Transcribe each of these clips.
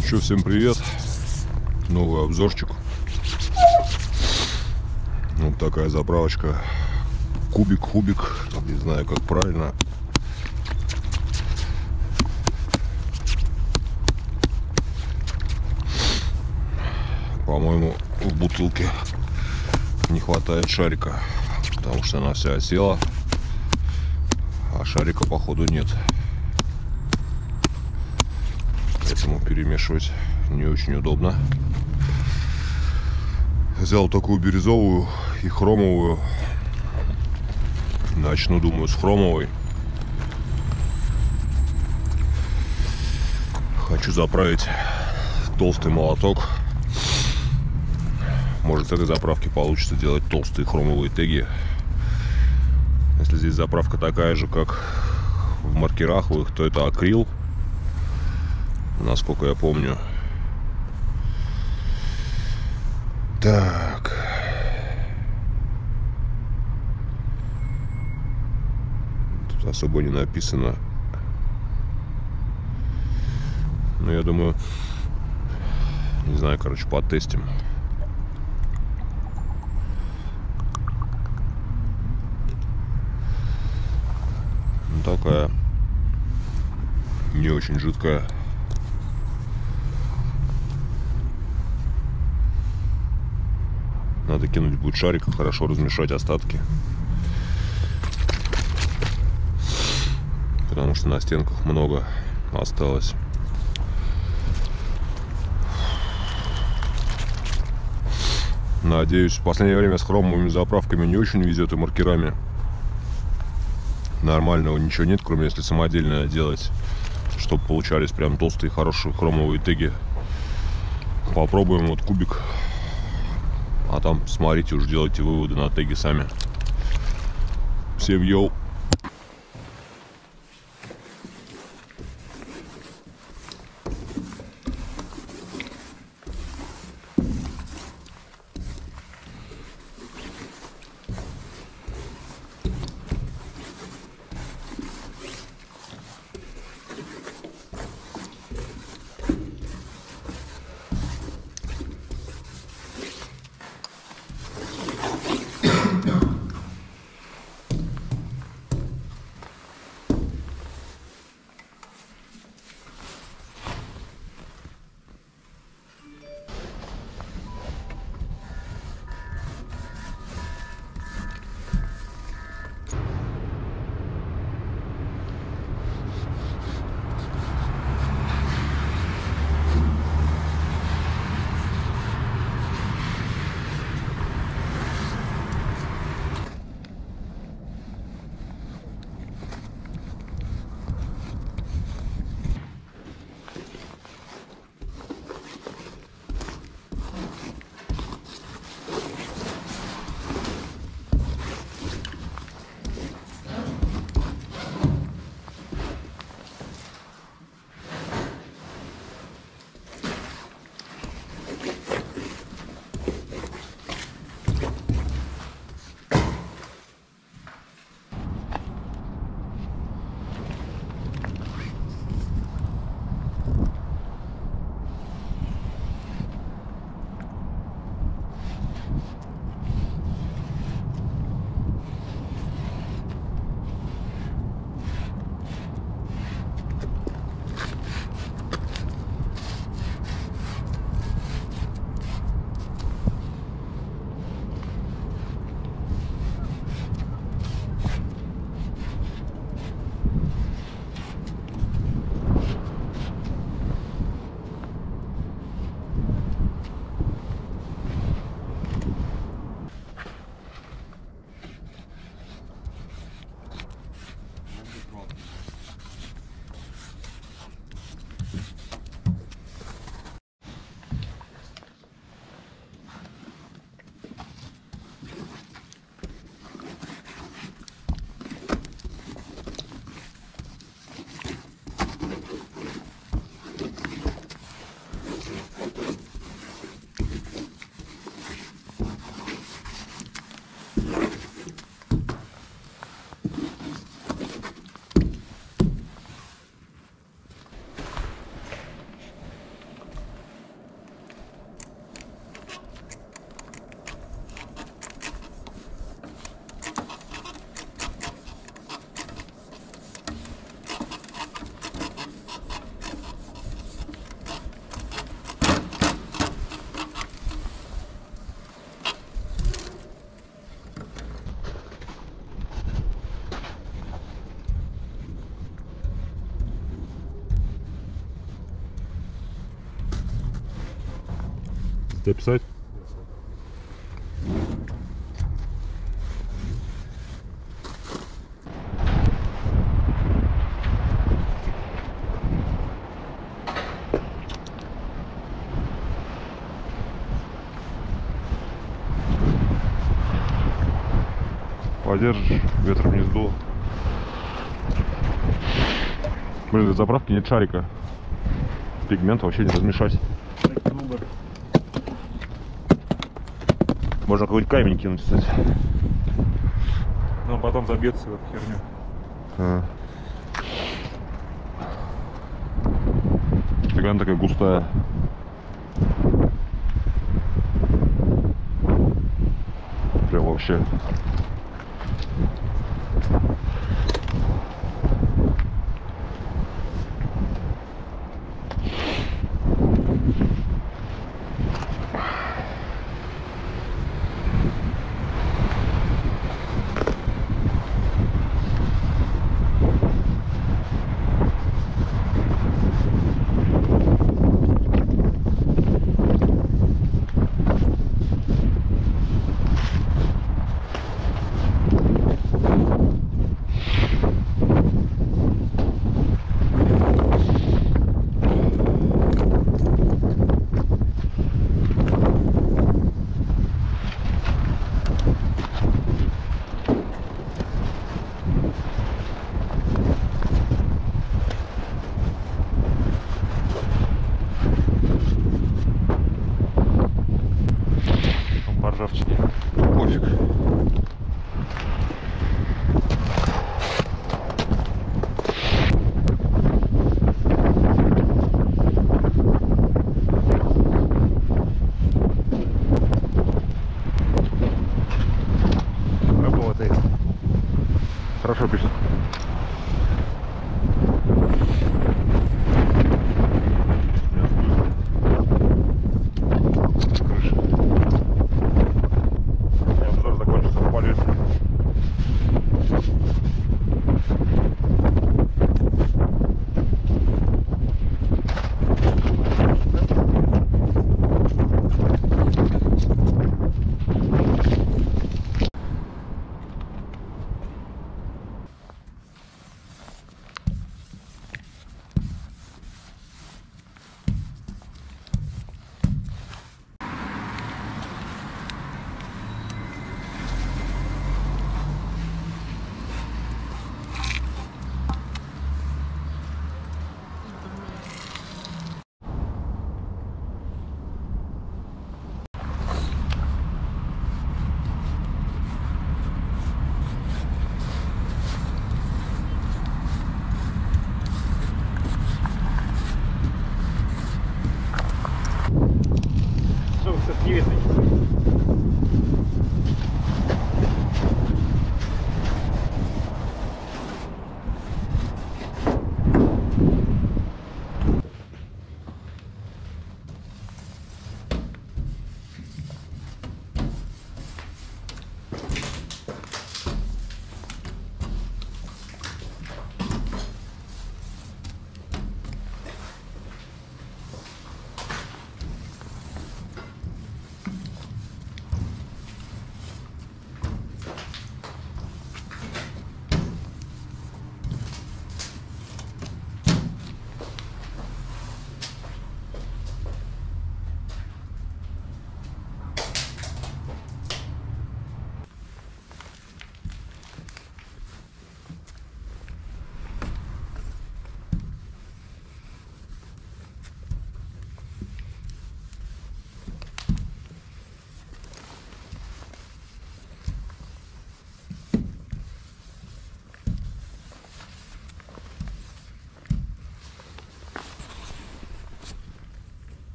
Ну что, всем привет. Новый обзорчик. Вот такая заправочка. Кубик, кубик. Не знаю, как правильно. По-моему, в бутылке не хватает шарика. Потому что она вся осела. А шарика, походу, нет. Перемешивать не очень удобно. Взял такую бирюзовую и хромовую. Начну, думаю, с хромовой. Хочу заправить толстый молоток. Может с этой заправки получится делать толстые хромовые теги. Если здесь заправка такая же, как в маркераховых, то это акрил. Насколько я помню. Так. Тут особо не написано. Ну, я думаю, не знаю, короче, потестим. Ну, такая не очень жидкая. Надо кинуть будет шарик, хорошо размешать остатки. Потому что на стенках много осталось. Надеюсь, в последнее время с хромовыми заправками не очень везет и маркерами. Нормального ничего нет, кроме если самодельное делать, чтобы получались прям толстые, хорошие хромовые теги. Попробуем вот кубик там смотрите, уже делайте выводы на теги сами. Всем йоу! Записать? Подержишь, ветром не сдуло. Блин, для заправки нет шарика. Пигмент вообще не размешать. Можно какой-нибудь камень кинуть, кстати. Но потом забьется в эту херню. А. Такая она такая густая. Прям вообще.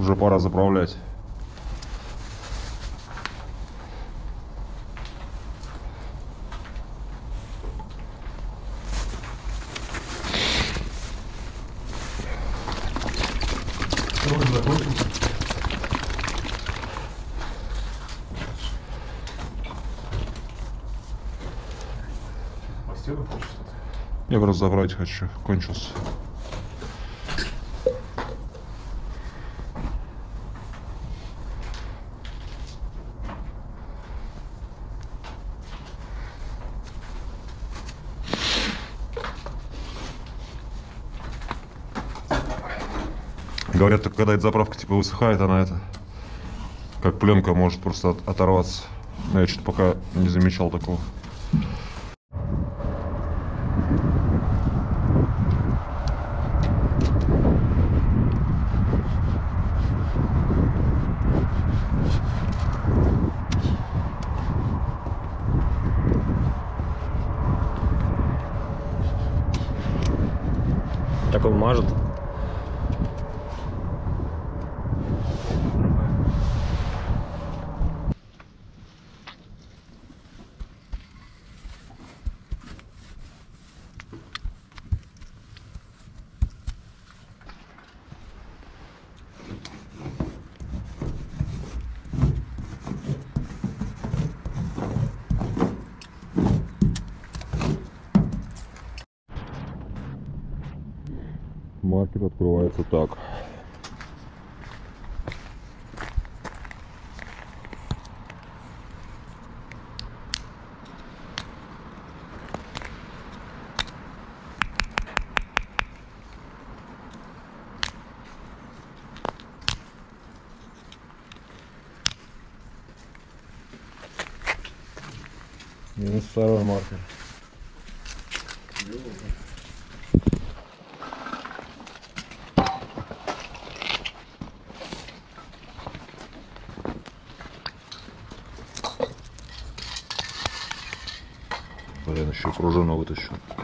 Уже пора заправлять. Я просто забрать хочу. Кончился. Говорят, так когда эта заправка типа высыхает, она это как пленка может просто от- оторваться. Но я что-то пока не замечал такого. Так он мажет. Маркер открывается так. Минус второй маркер. でしょう。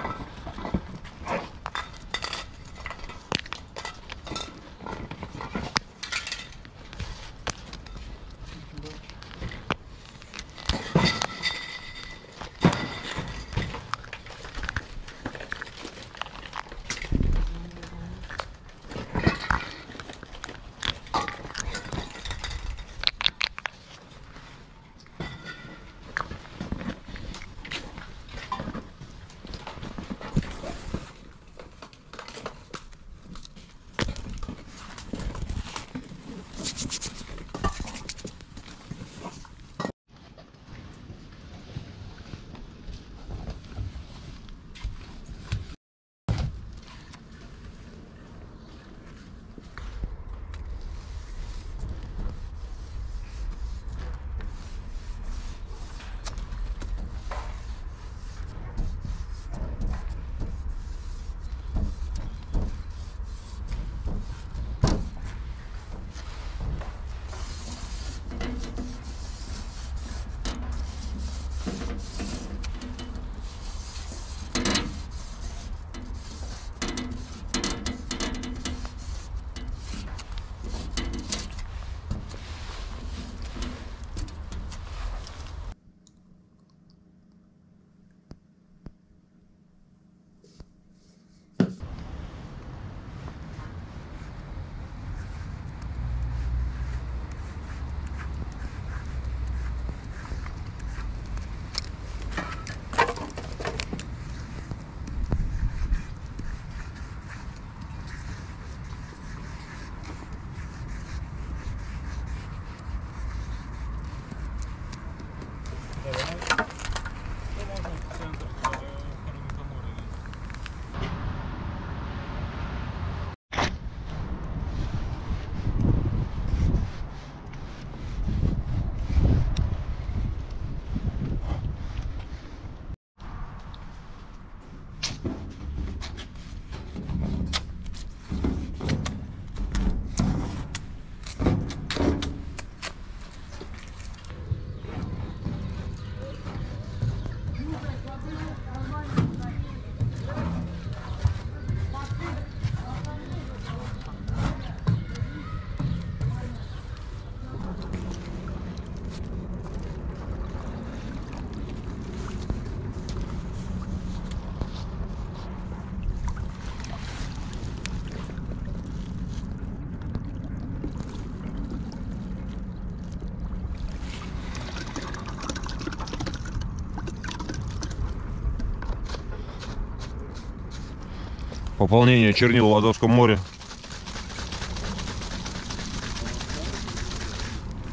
Пополнение чернил в Азовском море.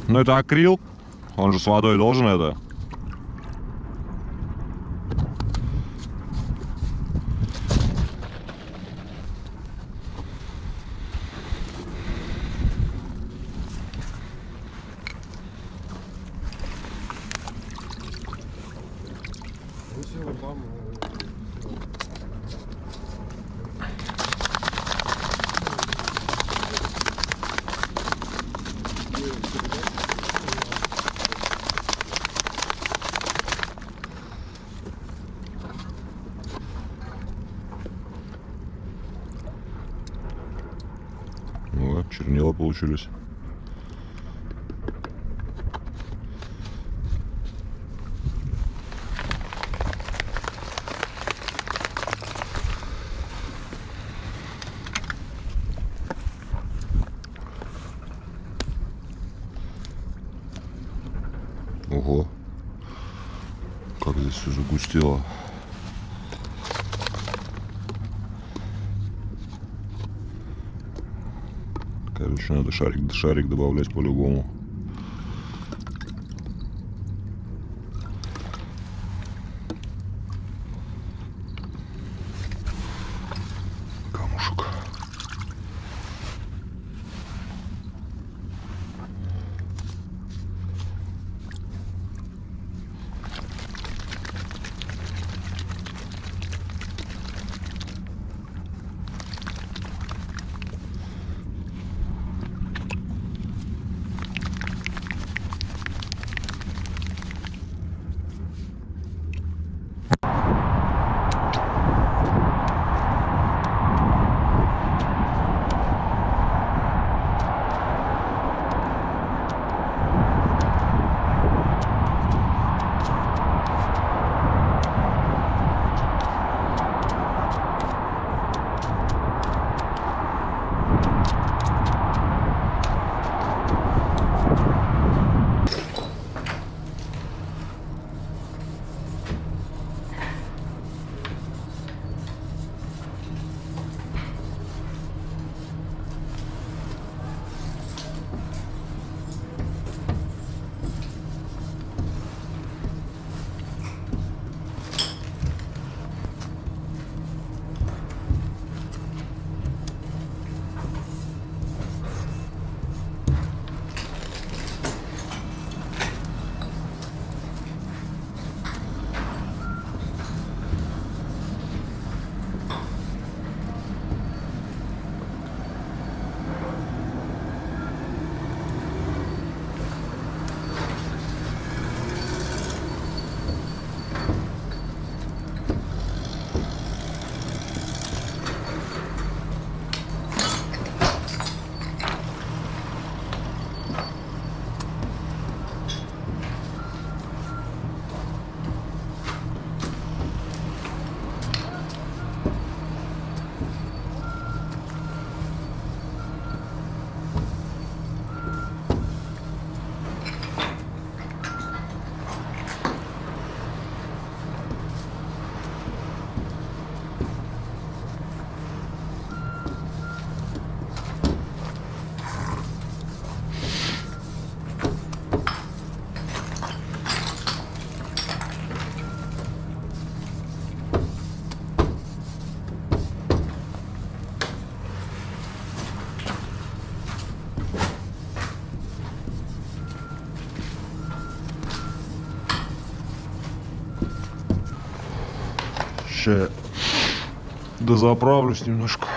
Ну это акрил. Он же с водой должен это. Ага, чернила получились. Ого. Как здесь все загустело. Короче, надо шарик, шарик добавлять по-любому. Сейчас дозаправлюсь немножко.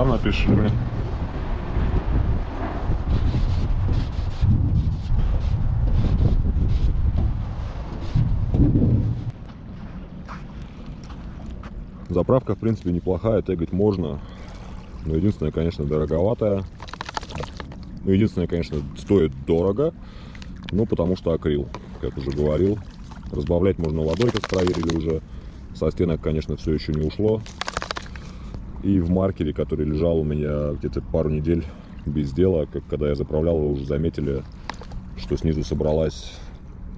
Сам напишешь или мне? Заправка, в принципе, неплохая, тегать можно. Но единственное, конечно, дороговатая. Ну, единственное, конечно, стоит дорого. Ну, потому что акрил, как уже говорил. Разбавлять можно водой, как проверили уже. Со стенок, конечно, все еще не ушло. И в маркере, который лежал у меня где-то пару недель без дела, как когда я заправлял, вы уже заметили, что снизу собралась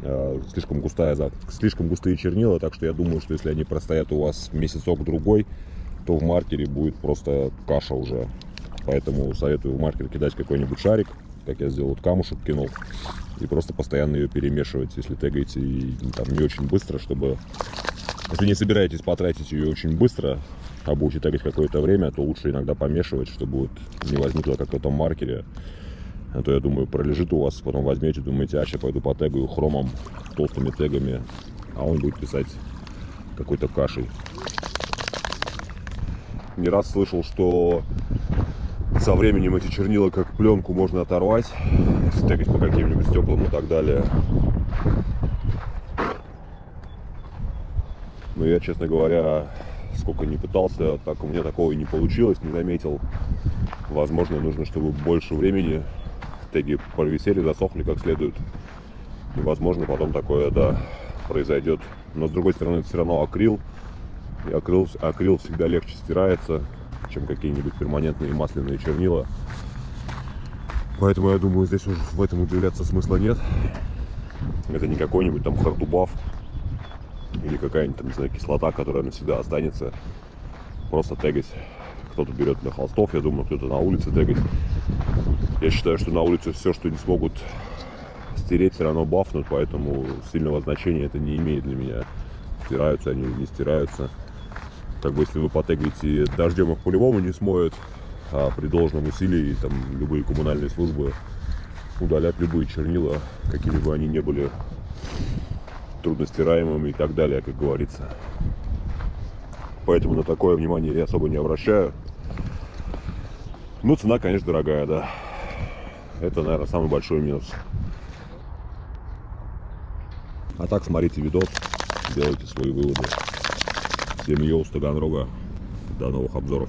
э, слишком густая, слишком густые чернила, так что я думаю, что если они простоят у вас месяцок-другой, то в маркере будет просто каша уже. Поэтому советую в маркер кидать какой-нибудь шарик, как я сделал, вот камушек кинул, и просто постоянно ее перемешивать, если тегаете и ну, там не очень быстро, чтобы... Если не собираетесь потратить ее очень быстро, а будете тегать какое-то время, то лучше иногда помешивать, чтобы вот не возникло как в этом маркере. А то, я думаю, пролежит у вас, потом возьмете, думаете, а сейчас пойду потегаю хромом, толстыми тегами, а он будет писать какой-то кашей. Не раз слышал, что со временем эти чернила как пленку можно оторвать, если тегать по каким-нибудь стеклам и так далее. Но я, честно говоря, сколько не пытался, так у меня такого и не получилось, не заметил. Возможно, нужно, чтобы больше времени теги провисели, засохли как следует. И, возможно, потом такое, да, произойдет. Но, с другой стороны, это все равно акрил. И акрил, акрил всегда легче стирается, чем какие-нибудь перманентные масляные чернила. Поэтому я думаю, здесь уже в этом удивляться смысла нет. Это не какой-нибудь там хардубаф или какая-нибудь там, не знаю, кислота, которая навсегда останется. Просто тегать. Кто-то берет для холстов, я думаю, кто-то на улице тегать. Я считаю, что на улице все, что не смогут стереть, все равно бафнут, поэтому сильного значения это не имеет для меня. Стираются они не стираются. Как бы если вы потегаете дождем их по-любому не смоют, а при должном усилии там любые коммунальные службы удалят любые чернила, какими бы они ни были трудностираемыми и так далее, как говорится. Поэтому на такое внимание я особо не обращаю. Ну, цена, конечно, дорогая, да. Это, наверное, самый большой минус. А так, смотрите видос, делайте свои выводы. Всем йоу, с Таганрога. До новых обзоров.